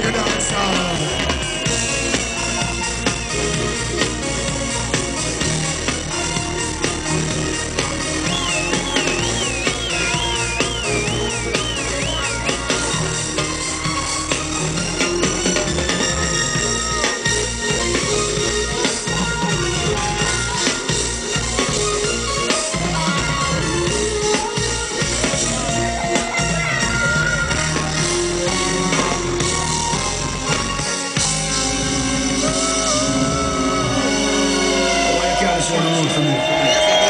reggae dancer. Road for me?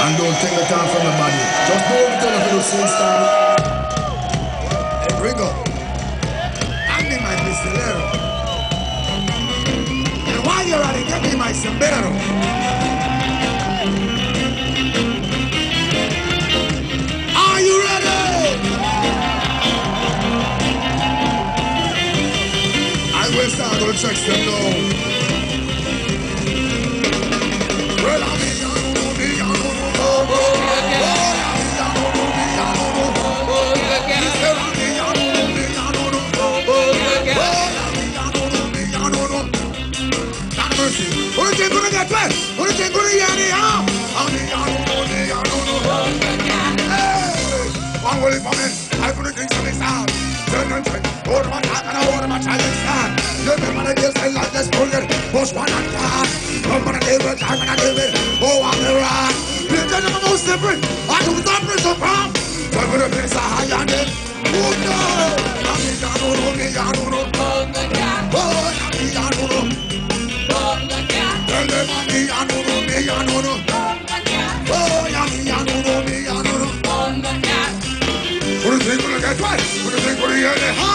And don't take the time from nobody. Just do what you tell if you sing style. Hey, Gringo. Hand me my pistolero. And while you're at it, get me my sombrero. Are you ready? I will start to check them down. Well, I it for me. I put the things on the. Turn and turn. Hold my talk and I hold my challenge stand. You remember the life just pulled it. Push one and talk. Come on and live it, time and I live it. Oh, I'm the rock. Live the number most different. I do not the prom. Turn with the place I high on it. Oh, no. I mean, I don't know, me, I don't know. Oh, I me, I